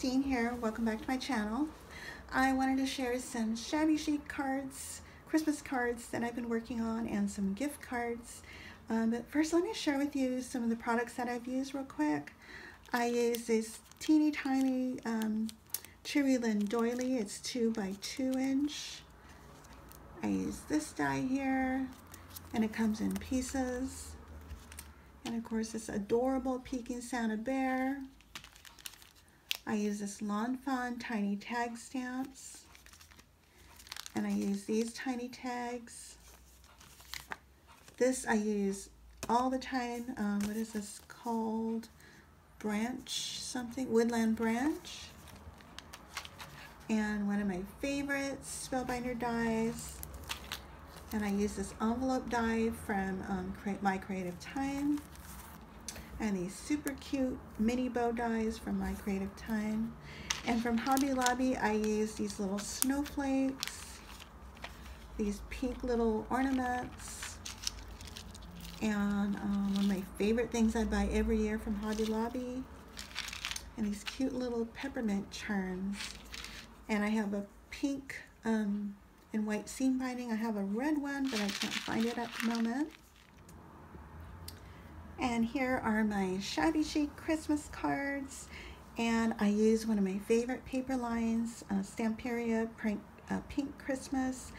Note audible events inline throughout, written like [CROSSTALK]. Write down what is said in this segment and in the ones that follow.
Christine here. Welcome back to my channel. I wanted to share some shabby chic cards, Christmas cards that I've been working on and some gift cards. Um, but first let me share with you some of the products that I've used real quick. I use this teeny tiny um, Cheery Lynn doily. It's 2 by 2 inch. I use this die here and it comes in pieces. And of course this adorable peeking Santa Bear. I use this Lawn Fawn tiny tag stamps. And I use these tiny tags. This I use all the time. Um, what is this called? Branch something? Woodland Branch. And one of my favorites, Spellbinder dies. And I use this envelope die from um, My Creative Time and these super cute mini bow dies from my creative time. And from Hobby Lobby, I use these little snowflakes, these pink little ornaments, and um, one of my favorite things I buy every year from Hobby Lobby, and these cute little peppermint charms. And I have a pink um, and white seam binding. I have a red one, but I can't find it at the moment. And here are my shabby chic Christmas cards. And I use one of my favorite paper lines, uh, Stamperia Pink, uh, Pink Christmas,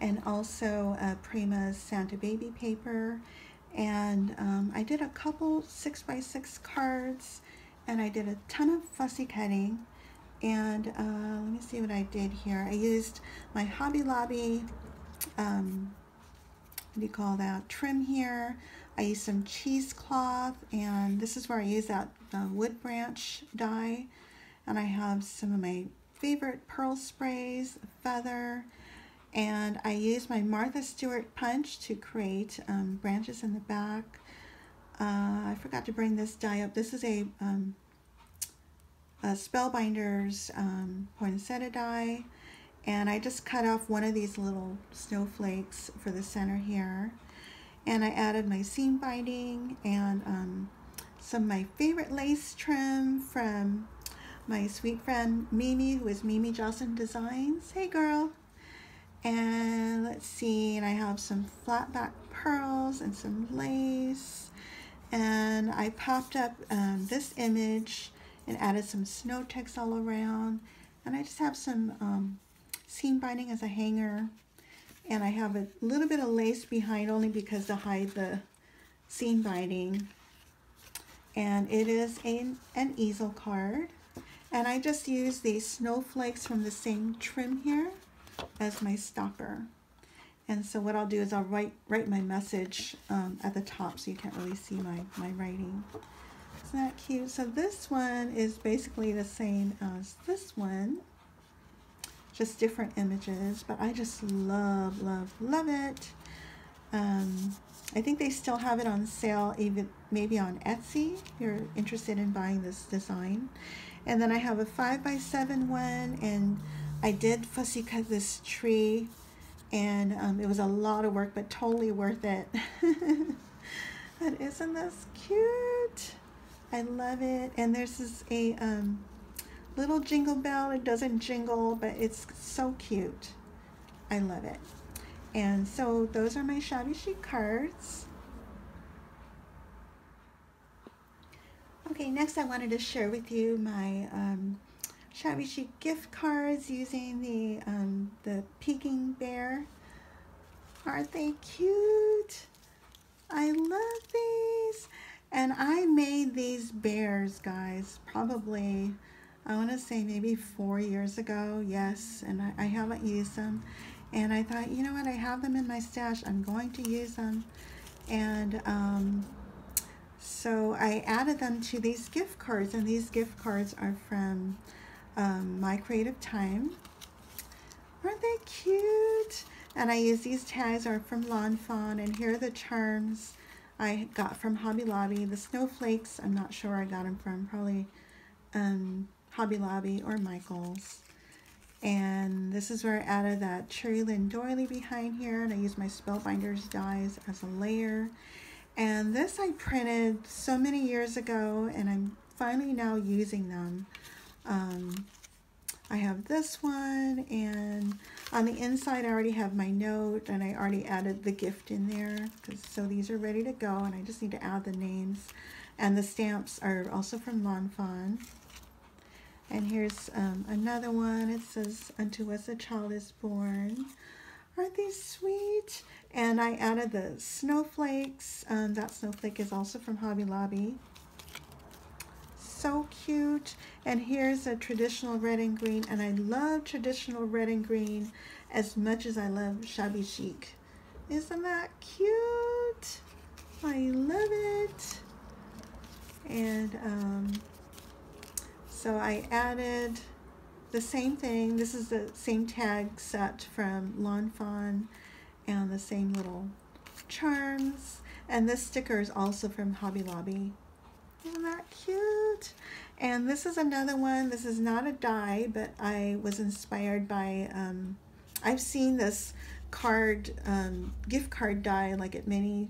and also uh, Prima's Santa Baby paper. And um, I did a couple 6x6 cards, and I did a ton of fussy cutting. And uh, let me see what I did here. I used my Hobby Lobby, um, what do you call that, trim here. I use some cheesecloth and this is where I use that wood branch die and I have some of my favorite pearl sprays, feather, and I use my Martha Stewart punch to create um, branches in the back. Uh, I forgot to bring this die up. This is a, um, a Spellbinders um, poinsettia die and I just cut off one of these little snowflakes for the center here and I added my seam binding and um, some of my favorite lace trim from my sweet friend Mimi, who is Mimi Jocelyn Designs. Hey girl! And let's see, and I have some flat back pearls and some lace. And I popped up um, this image and added some snow text all around. And I just have some um, seam binding as a hanger and I have a little bit of lace behind only because to hide the seam binding. And it is a, an easel card. And I just use these snowflakes from the same trim here as my stopper. And so what I'll do is I'll write, write my message um, at the top so you can't really see my, my writing. Isn't that cute? So this one is basically the same as this one just different images, but I just love, love, love it. Um, I think they still have it on sale, even maybe on Etsy, if you're interested in buying this design. And then I have a 5 by 7 one, and I did fussy cut this tree, and um, it was a lot of work, but totally worth it. [LAUGHS] but isn't this cute? I love it. And this a um, little jingle bell. It doesn't jingle, but it's so cute. I love it. And so those are my shabby chic cards. Okay, next I wanted to share with you my um, shabby chic gift cards using the, um, the Peeking Bear. Aren't they cute? I love these. And I made these bears, guys, probably I want to say maybe four years ago, yes, and I, I haven't used them. And I thought, you know what, I have them in my stash, I'm going to use them. And um, so I added them to these gift cards, and these gift cards are from um, My Creative Time. Aren't they cute? And I use these tags are from Lawn Fawn, and here are the charms I got from Hobby Lobby. The snowflakes, I'm not sure where I got them from, probably um, Hobby Lobby or Michael's. And this is where I added that Cheery Lynn doily behind here. And I used my Spellbinders dies as a layer. And this I printed so many years ago and I'm finally now using them. Um, I have this one and on the inside I already have my note and I already added the gift in there so these are ready to go and I just need to add the names and the stamps are also from Lawn Fawn. And here's um, another one. It says, Unto us a child is born. Aren't these sweet? And I added the snowflakes. Um, that snowflake is also from Hobby Lobby so cute. And here's a traditional red and green. And I love traditional red and green as much as I love shabby chic. Isn't that cute? I love it. And um, so I added the same thing. This is the same tag set from Lawn Fawn and the same little charms. And this sticker is also from Hobby Lobby. Isn't that cute? And this is another one. This is not a die, but I was inspired by, um, I've seen this card, um, gift card die like at many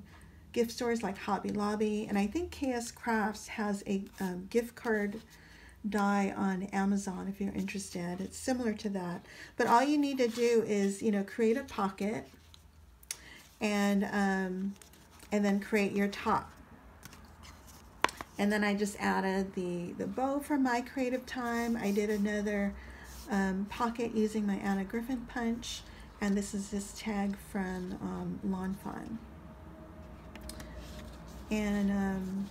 gift stores like Hobby Lobby. And I think KS Crafts has a um, gift card die on Amazon if you're interested. It's similar to that. But all you need to do is, you know, create a pocket and, um, and then create your top. And then I just added the, the bow from my creative time. I did another um, pocket using my Anna Griffin punch. And this is this tag from um, Lawn Fawn. And um,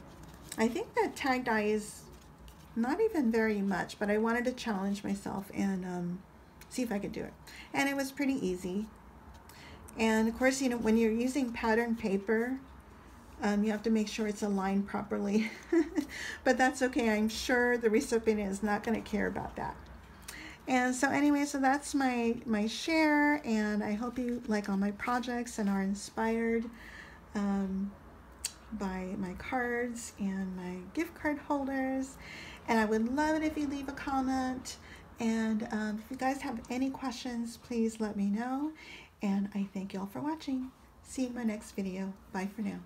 I think that tag die is not even very much, but I wanted to challenge myself and um, see if I could do it. And it was pretty easy. And of course, you know, when you're using pattern paper, um, you have to make sure it's aligned properly. [LAUGHS] but that's okay. I'm sure the recipient is not going to care about that. And so anyway, so that's my, my share. And I hope you like all my projects and are inspired um, by my cards and my gift card holders. And I would love it if you leave a comment. And um, if you guys have any questions, please let me know. And I thank you all for watching. See you in my next video. Bye for now.